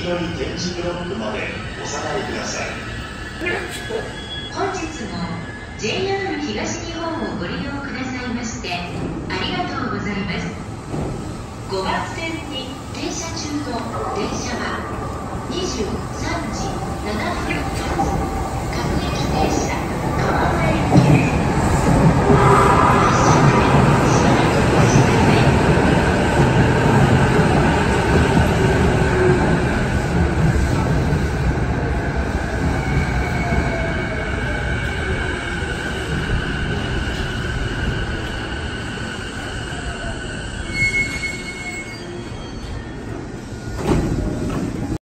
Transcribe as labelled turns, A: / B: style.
A: 左ブロックまでお下がりください。
B: 本日も JR 東日本をご利用くださいましてありがとうございます。5番線に停車中の電車は23